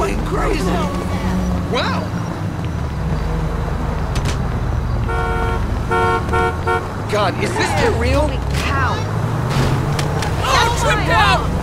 crazy. Wow. God, is this the real? Holy cow. Oh, I tripped out!